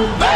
Bye.